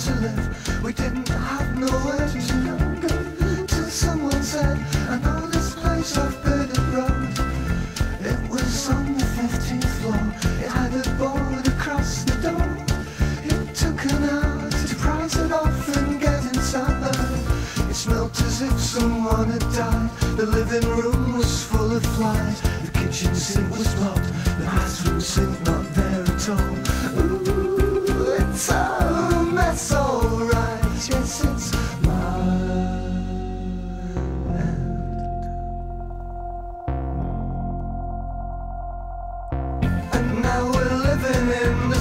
to live. We didn't have nowhere to go. Till someone said, I know this place off Burnett Road. It was on the 15th floor. It had a board across the door. It took an hour to price it off and get inside. It smelt as if someone had died. The living room was full of flies. The kitchen sink was blocked. The bathroom sink not there at all.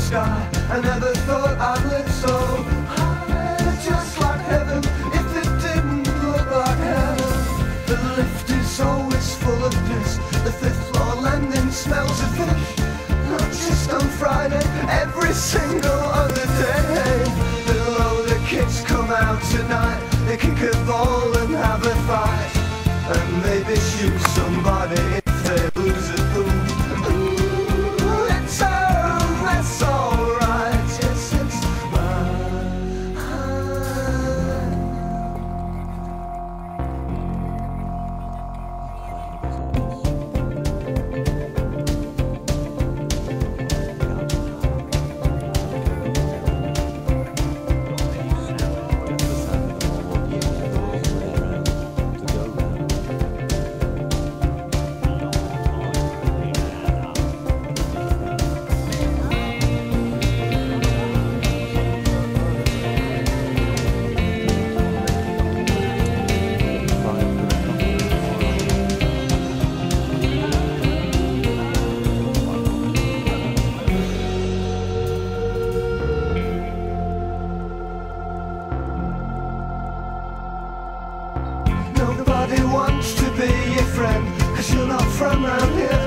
Sky. I never thought I'd live so high, just like heaven. If it didn't look like heaven, the lift is always full of piss. The fifth floor landing smells of fish. Not just on Friday, every single other day. Below the kids come out tonight, they kick a ball and have a fight, and maybe shoot somebody friend, cause you're not from around here.